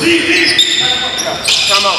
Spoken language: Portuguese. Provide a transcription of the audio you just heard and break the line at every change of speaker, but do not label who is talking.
Sim, sim. Tá mal.